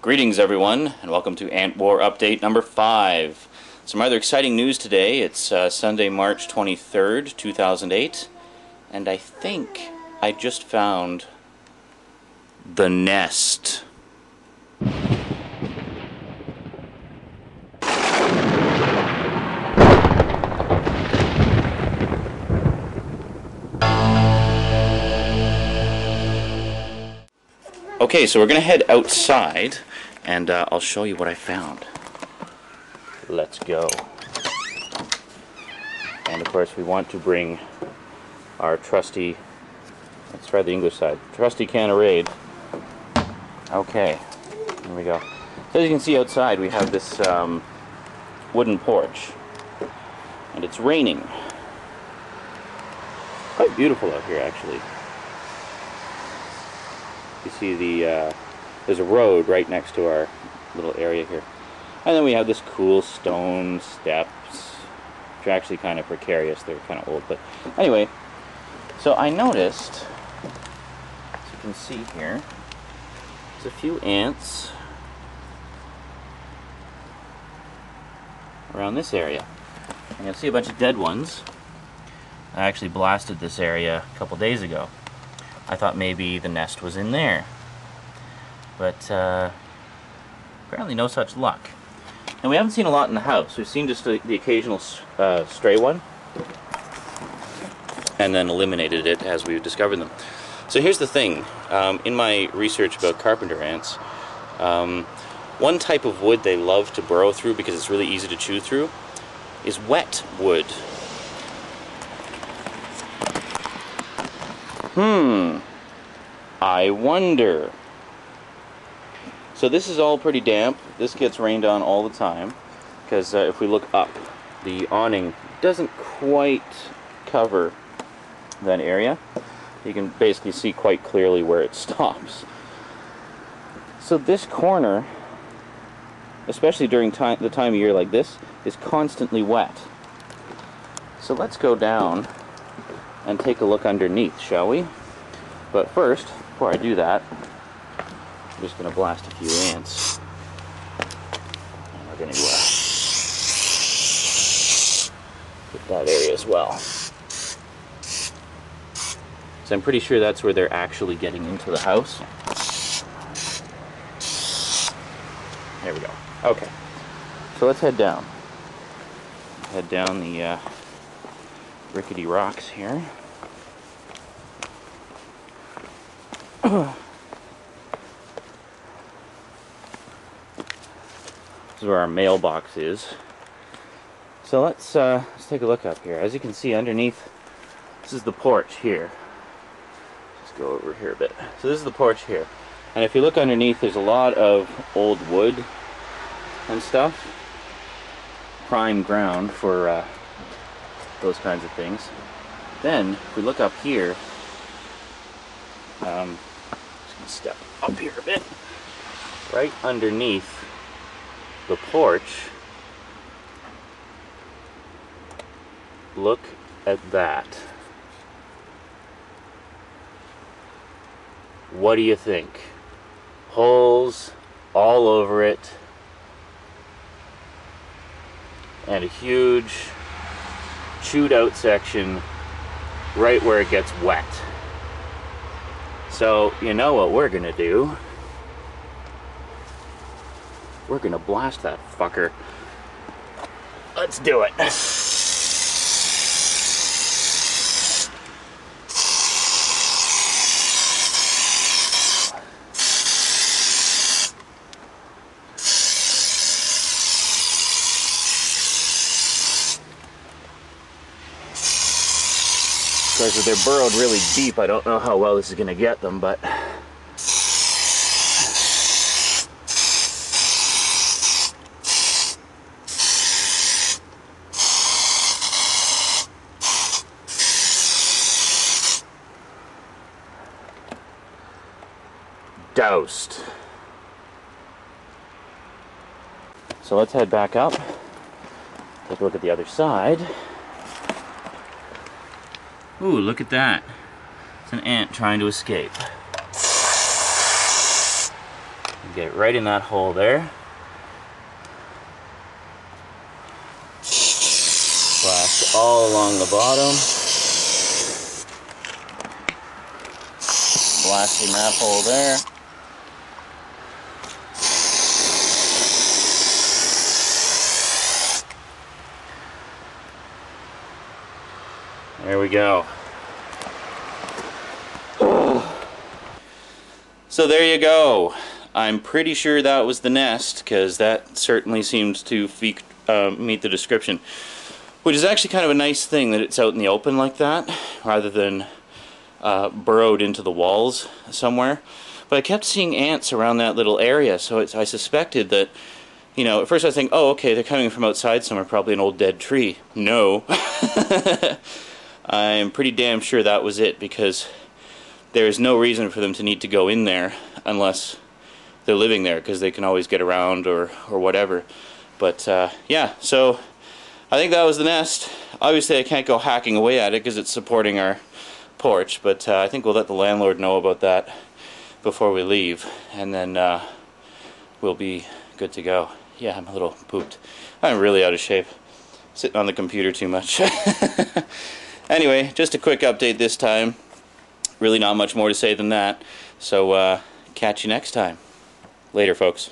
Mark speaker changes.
Speaker 1: Greetings, everyone, and welcome to Ant War Update number 5. Some rather exciting news today. It's uh, Sunday, March 23rd, 2008, and I think I just found the nest. Okay, so we're going to head outside and uh, I'll show you what I found. Let's go. And of course, we want to bring our trusty, let's try the English side, trusty can of Raid. Okay, here we go. So as you can see outside, we have this um, wooden porch. And it's raining. Quite beautiful out here, actually. You see the, uh, there's a road right next to our little area here. And then we have this cool stone steps, which are actually kind of precarious. They're kind of old, but anyway. So I noticed, as you can see here, there's a few ants around this area. And you'll see a bunch of dead ones. I actually blasted this area a couple days ago. I thought maybe the nest was in there. But uh, apparently no such luck. And we haven't seen a lot in the house. We've seen just the, the occasional uh, stray one. And then eliminated it as we've discovered them. So here's the thing. Um, in my research about carpenter ants, um, one type of wood they love to burrow through because it's really easy to chew through is wet wood. Hmm. I wonder. So this is all pretty damp. This gets rained on all the time because uh, if we look up, the awning doesn't quite cover that area. You can basically see quite clearly where it stops. So this corner, especially during time, the time of year like this, is constantly wet. So let's go down and take a look underneath, shall we? But first, before I do that, I'm just going to blast a few ants. And we're going to uh, hit that area as well. So I'm pretty sure that's where they're actually getting into the house. There we go. Okay. So let's head down. Head down the uh, rickety rocks here. this is where our mailbox is. So let's uh, let's take a look up here. As you can see underneath, this is the porch here. Let's go over here a bit. So this is the porch here. And if you look underneath, there's a lot of old wood and stuff. Prime ground for uh, those kinds of things. Then, if we look up here, um, just gonna step up here a bit. Right underneath the porch, look at that. What do you think? Holes all over it. And a huge chewed out section right where it gets wet. So, you know what we're gonna do? We're gonna blast that fucker. Let's do it. if they're burrowed really deep, I don't know how well this is going to get them, but... Doused. So let's head back up, take a look at the other side. Ooh, look at that. It's an ant trying to escape. get right in that hole there. Blast all along the bottom. Blasting that hole there. There we go. So there you go. I'm pretty sure that was the nest because that certainly seems to uh, meet the description. Which is actually kind of a nice thing that it's out in the open like that rather than uh, burrowed into the walls somewhere. But I kept seeing ants around that little area so I suspected that you know, at first I think, oh, okay, they're coming from outside somewhere, probably an old dead tree. No. I'm pretty damn sure that was it because there is no reason for them to need to go in there unless they're living there because they can always get around or, or whatever. But uh, yeah, so I think that was the nest. Obviously I can't go hacking away at it because it's supporting our porch, but uh, I think we'll let the landlord know about that before we leave and then uh, we'll be good to go. Yeah, I'm a little pooped. I'm really out of shape. Sitting on the computer too much. Anyway, just a quick update this time. Really not much more to say than that. So, uh, catch you next time. Later, folks.